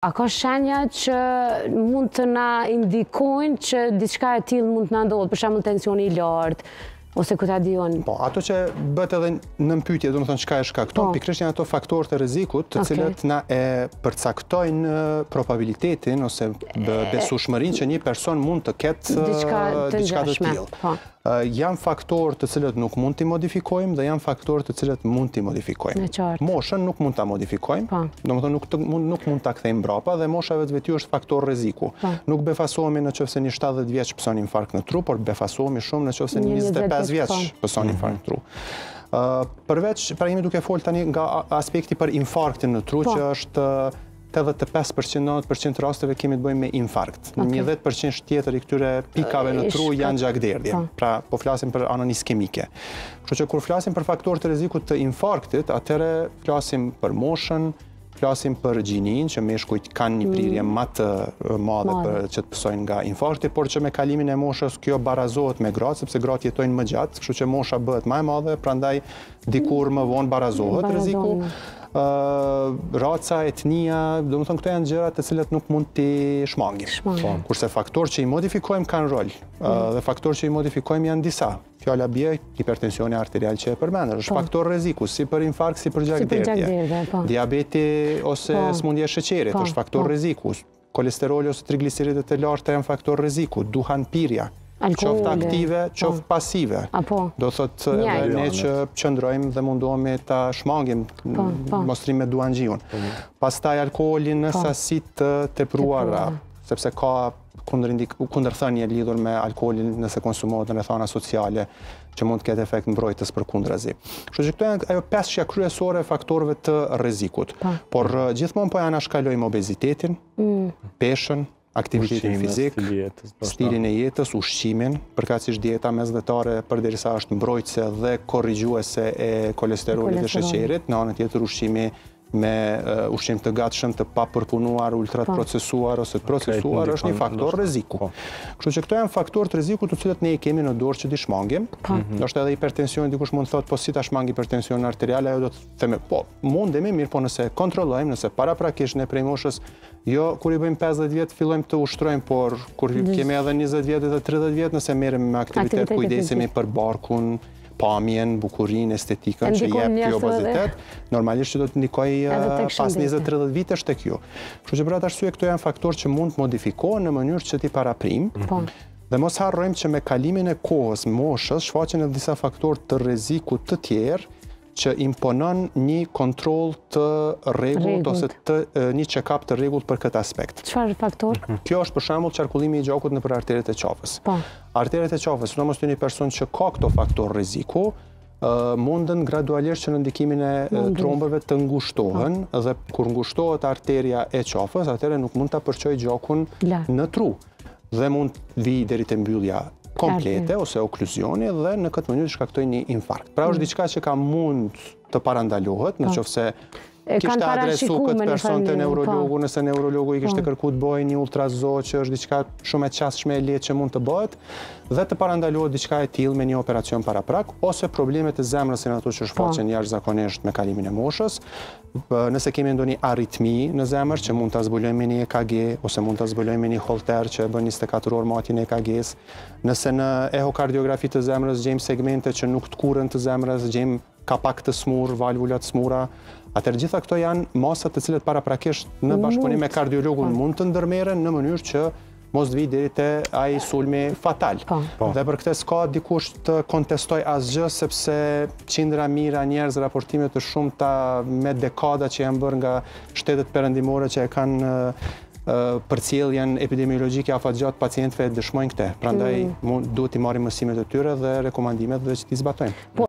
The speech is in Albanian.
A ka shenja që mund të na indikojnë që diçka e tillë mund të na ndodhë, për shembull tensioni i lartë, ose ku ta di unë? Po, ato që bëhet edhe në pyetje, domethënë çka e shkakton, po. pikërisht janë ato faktorë të rrezikut, të cilët na e përcaktojnë probabilitetin, ose besueshmërinë që një person mund të ketë diçka të tillë. Po. Janë faktorë të cilët nuk mund t'i modifikojmë dhe janë faktorë të cilët mund t'i modifikojmë. Moshën nuk mund ta modifikojmë, po. domethënë nuk mund ta kthejmë brapa dhe mosha vetvetiu është faktor rreziku. Po. Nuk befasohemi në qoftë se një 70 vjeç pëson infarkt në tru, por befasohemi shumë në qoftë se një 25 vjeç po. pëson infarkt në tru. Përveç, pra jemi duke folë tani nga aspekti për infarktin në tru, që është tetëdhjetë e pesë për qind, nëntëdhjetë për qind të rasteve kemi të bëjmë me infarkt. Një dhjetë për qind tjetër i këtyre pikave në tru janë gjakderdhje. Po. Pra, po flasim për anën iskemike. Kështu që kur flasim për faktor të rrezikut të infarktit, atëherë flasim për moshën, flasim për gjinin, që meshkujt kanë një prirje mm. ma të madhe për që të pësojnë nga infarkti, por që me kalimin e moshës kjo barazohet me gratë, sepse gratë jetojnë më gjatë, kështu që mosha bëhet ma e madhe, prandaj Dikur më vonë barazohet rreziku. Raca, etnia, domethënë këto janë gjëra të cilat nuk mund t'i shmangim. Po. Kurse faktorët që i modifikojmë kanë rol, mm. dhe faktorët që i modifikojmë janë disa. Fjala bie, hipertensioni arterial që e përmendët, është po. faktor rreziku, si për infarkt, si për gjakderdhje, po. diabeti ose sëmundja e sheqerit, është faktor rreziku, Kolesteroli ose trigliceridet e larta janë faktor rreziku, duhanpirja, qoftë aktive, po. qoftë pasive. Po. Do thotë edhe ne që qëndrojmë dhe mundohemi ta shmangim po, mos të rrimë me duhanxhiun. Pastaj alkooli në sasi të tepruara, sepse ka kundërthënje lidhur me alkoolin nëse konsumohet në rrethana sociale. që mund të ketë efekt mbrojtës përkundrazi. Kështu që këto janë ajo pesëshja kryesore e faktorëve të rrezikut. Po. Por uh, gjithmonë po e anashkalojmë obezitetin, mm. peshën, aktivitetin fizik, po, stilin e jetës, ushqimin, përkatësisht dieta mesdhetare përderisa është mbrojtëse dhe korrigjuese e kolesterolit dhe sheqerit, në anën tjetër ushqimi me ushqim të gatshëm, të papërpunuar, ultraprocesuar po. ose të procesuar, është një faktor rreziku. Po. Kështu që këto janë faktorë të rrezikut të cilët ne i kemi në dorë që t'i shmangim. Po. Mhm. Është edhe hipertensioni, dikush mund të thotë, po si ta shmang hipertensionin arterial, ajo do të themi, po, mundemi, mirë po nëse kontrollojmë, nëse paraprakisht ne prej moshës, jo kur i bëjmë 50 vjet fillojmë të ushtrojmë, por kur kemi edhe 20 vjet dhe 30 vjet nëse merremi me aktivitet, kujdesemi për barkun, pamjen, bukurinë, estetikën që jep kjo obezitet, normalisht që do të ndikojë pas 20-30 vitesh te kjo. Kështu që për atë arsye këto janë faktorë që mund të modifikohen në mënyrë që t'i paraprijmë, po. dhe mos harrojmë që me kalimin e kohës, moshës, shfaqen edhe disa faktorë të rrezikut të tjerë, që imponon një kontroll të rregullt ose një check-up të rregullt për këtë aspekt. Çfarë faktorë? Mhm. Kjo është për shambull qarkullimi i gjakut nëpër arteret e qafës. Po. Arteret e qafës, sidomos te një person që ka këto faktorë rreziku, mundën gradualisht që në ndikimin e trombeve të ngushtohen po. dhe kur ngushtohet arteria e qafës, atëherë nuk mund ta përçojë gjakun në tru dhe mund të vijë deri te mbyllja komplete ose okluzioni dhe në këtë mënyrë shkaktojë një infarkt. Pra është mm. diçka që ka mund të parandalohet në po. qoftë se kishte adresu këtë person te neurologu, po. nëse neurologu i kishte po. kërku të bojë një ultrazo që është diçka shumë e qasëshme e lehtë që mund të bëhet, dhe të parandalohet diçka e tillë me një operacion paraprak, ose problemet e zemrës janë ato që shfaqen po. jashtëzakonisht me kalimin e moshës, nëse kemi ndonjë aritmi në zemër që mund ta zbulojmë me një EKG, ose mund ta zbulojmë me një holter që e bën 24 orë matjen e EKG-së, nëse në ehokardiografi të zemrës gjejmë segmente që nuk tkurren të zemrës, gjejmë kapakë të smurë, valvula të smura, atëherë gjitha këto janë masa të cilat paraprakisht në bashkëpunim me kardiologun po. mund të ndërmerren në mënyrë që mos të vijë deri te ai sulmi fatal. Po. Po. Dhe për këtë s'ka dikush të kontestojë asgjë, sepse qindra mijëra njerëz raportime të shumta me dekada që janë bërë nga shtetet perëndimore që e kanë përcjelljen epidemiologjike afatgjatë pacientëve dëshmojnë këtë. Prandaj, mm. duhet t'i marrim mësimet e tyre dhe rekomandimet dhe që t'i zbatojmë. Po.